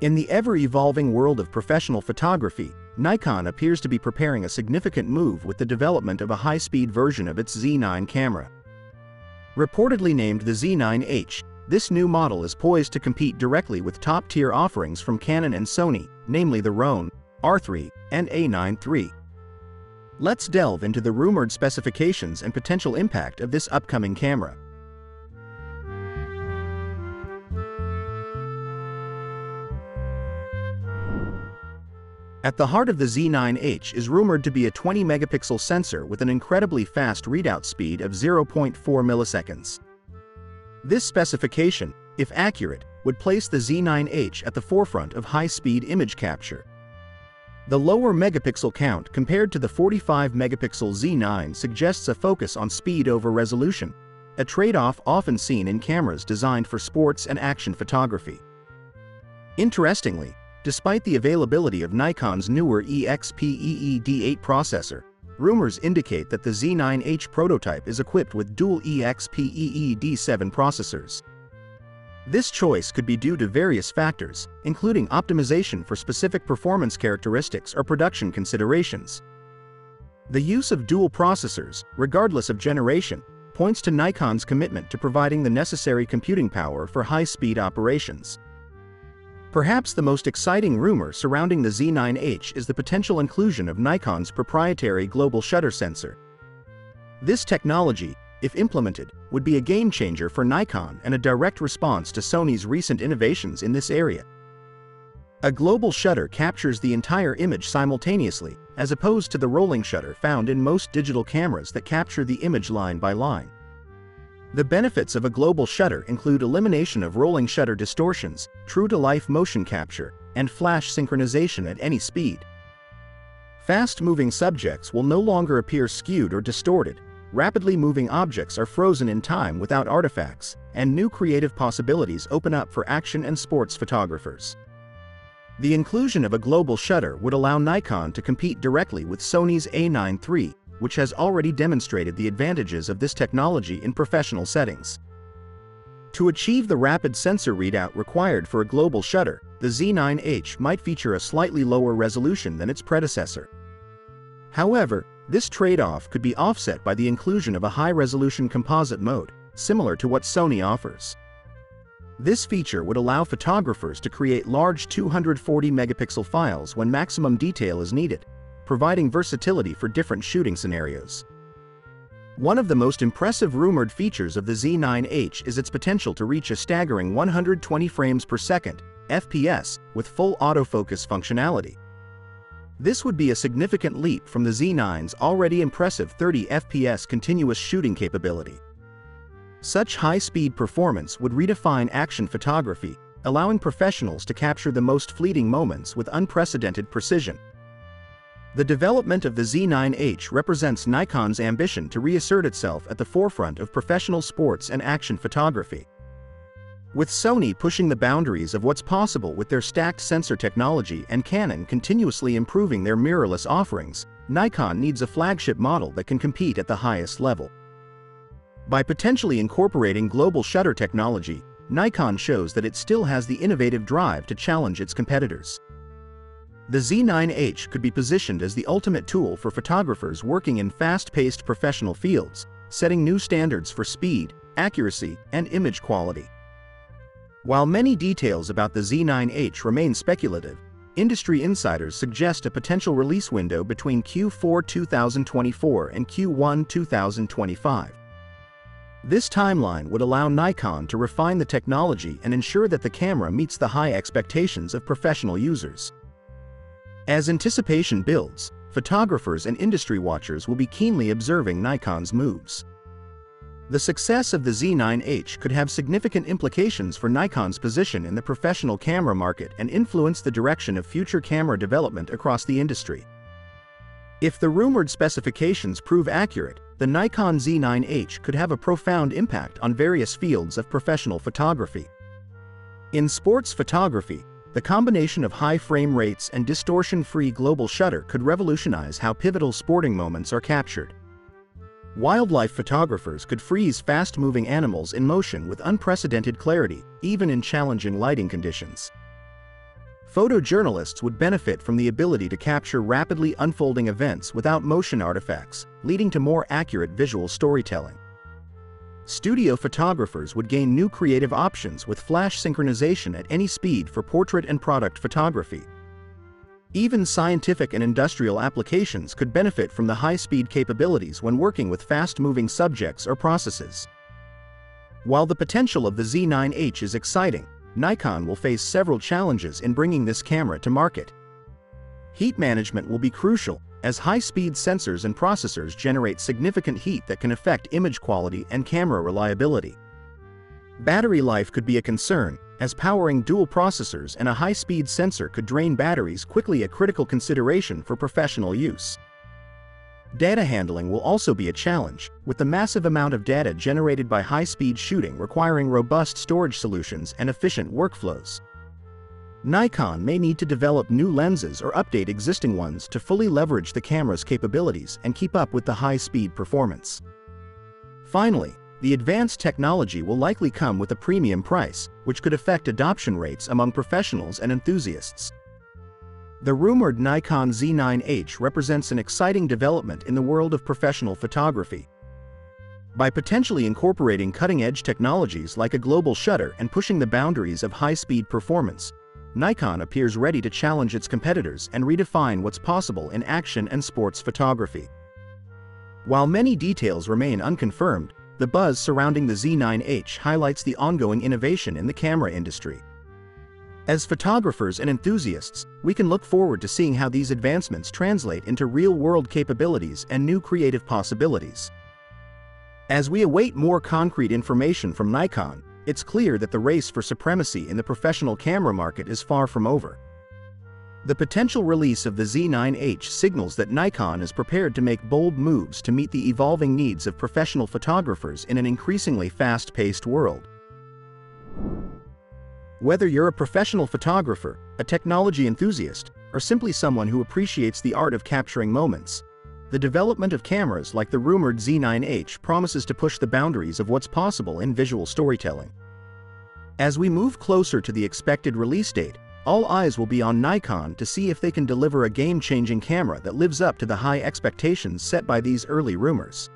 In the ever-evolving world of professional photography, Nikon appears to be preparing a significant move with the development of a high-speed version of its Z9 camera. Reportedly named the Z9H, this new model is poised to compete directly with top-tier offerings from Canon and Sony, namely the R1, R3, and A9 III. Let's delve into the rumored specifications and potential impact of this upcoming camera. At the heart of the Z9H is rumored to be a 20-megapixel sensor with an incredibly fast readout speed of 0.4 milliseconds. This specification, if accurate, would place the Z9H at the forefront of high-speed image capture. The lower megapixel count compared to the 45-megapixel Z9 suggests a focus on speed over resolution, a trade-off often seen in cameras designed for sports and action photography. Interestingly, Despite the availability of Nikon's newer EXPEED 8 processor, rumors indicate that the Z9H prototype is equipped with dual EXPEED 7 processors. This choice could be due to various factors, including optimization for specific performance characteristics or production considerations. The use of dual processors, regardless of generation, points to Nikon's commitment to providing the necessary computing power for high-speed operations. Perhaps the most exciting rumor surrounding the Z9H is the potential inclusion of Nikon's proprietary global shutter sensor. This technology, if implemented, would be a game-changer for Nikon and a direct response to Sony's recent innovations in this area. A global shutter captures the entire image simultaneously, as opposed to the rolling shutter found in most digital cameras that capture the image line by line. The benefits of a global shutter include elimination of rolling shutter distortions, true-to-life motion capture, and flash synchronization at any speed. Fast-moving subjects will no longer appear skewed or distorted, rapidly moving objects are frozen in time without artifacts, and new creative possibilities open up for action and sports photographers. The inclusion of a global shutter would allow Nikon to compete directly with Sony's A9 III, which has already demonstrated the advantages of this technology in professional settings. To achieve the rapid sensor readout required for a global shutter, the Z9H might feature a slightly lower resolution than its predecessor. However, this trade-off could be offset by the inclusion of a high-resolution composite mode, similar to what Sony offers. This feature would allow photographers to create large 240-megapixel files when maximum detail is needed, providing versatility for different shooting scenarios. One of the most impressive rumored features of the Z9H is its potential to reach a staggering 120 frames per second, FPS, with full autofocus functionality. This would be a significant leap from the Z9's already impressive 30 FPS continuous shooting capability. Such high-speed performance would redefine action photography, allowing professionals to capture the most fleeting moments with unprecedented precision. The development of the Z9H represents Nikon's ambition to reassert itself at the forefront of professional sports and action photography. With Sony pushing the boundaries of what's possible with their stacked sensor technology and Canon continuously improving their mirrorless offerings, Nikon needs a flagship model that can compete at the highest level. By potentially incorporating global shutter technology, Nikon shows that it still has the innovative drive to challenge its competitors. The Z9H could be positioned as the ultimate tool for photographers working in fast-paced professional fields, setting new standards for speed, accuracy, and image quality. While many details about the Z9H remain speculative, industry insiders suggest a potential release window between Q4 2024 and Q1 2025. This timeline would allow Nikon to refine the technology and ensure that the camera meets the high expectations of professional users. As anticipation builds, photographers and industry watchers will be keenly observing Nikon's moves. The success of the Z9H could have significant implications for Nikon's position in the professional camera market and influence the direction of future camera development across the industry. If the rumored specifications prove accurate, the Nikon Z9H could have a profound impact on various fields of professional photography. In sports photography, the combination of high frame rates and distortion-free global shutter could revolutionize how pivotal sporting moments are captured. Wildlife photographers could freeze fast-moving animals in motion with unprecedented clarity, even in challenging lighting conditions. Photojournalists would benefit from the ability to capture rapidly unfolding events without motion artifacts, leading to more accurate visual storytelling. Studio photographers would gain new creative options with flash synchronization at any speed for portrait and product photography. Even scientific and industrial applications could benefit from the high-speed capabilities when working with fast-moving subjects or processes. While the potential of the Z9H is exciting, Nikon will face several challenges in bringing this camera to market. Heat management will be crucial, as high-speed sensors and processors generate significant heat that can affect image quality and camera reliability. Battery life could be a concern, as powering dual processors and a high-speed sensor could drain batteries quickly a critical consideration for professional use. Data handling will also be a challenge, with the massive amount of data generated by high-speed shooting requiring robust storage solutions and efficient workflows. Nikon may need to develop new lenses or update existing ones to fully leverage the camera's capabilities and keep up with the high-speed performance. Finally, the advanced technology will likely come with a premium price, which could affect adoption rates among professionals and enthusiasts. The rumored Nikon Z9H represents an exciting development in the world of professional photography. By potentially incorporating cutting-edge technologies like a global shutter and pushing the boundaries of high-speed performance, Nikon appears ready to challenge its competitors and redefine what's possible in action and sports photography. While many details remain unconfirmed, the buzz surrounding the Z9H highlights the ongoing innovation in the camera industry. As photographers and enthusiasts, we can look forward to seeing how these advancements translate into real-world capabilities and new creative possibilities. As we await more concrete information from Nikon, it's clear that the race for supremacy in the professional camera market is far from over. The potential release of the Z9H signals that Nikon is prepared to make bold moves to meet the evolving needs of professional photographers in an increasingly fast-paced world. Whether you're a professional photographer, a technology enthusiast, or simply someone who appreciates the art of capturing moments, the development of cameras like the rumored Z9H promises to push the boundaries of what's possible in visual storytelling. As we move closer to the expected release date, all eyes will be on Nikon to see if they can deliver a game-changing camera that lives up to the high expectations set by these early rumors.